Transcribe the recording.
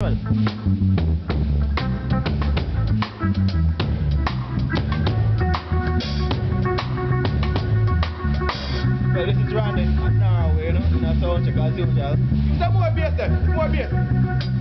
So this is Randy at Norway, you know, in a sound check. I'll see what y'all. Some more bass there, more bass.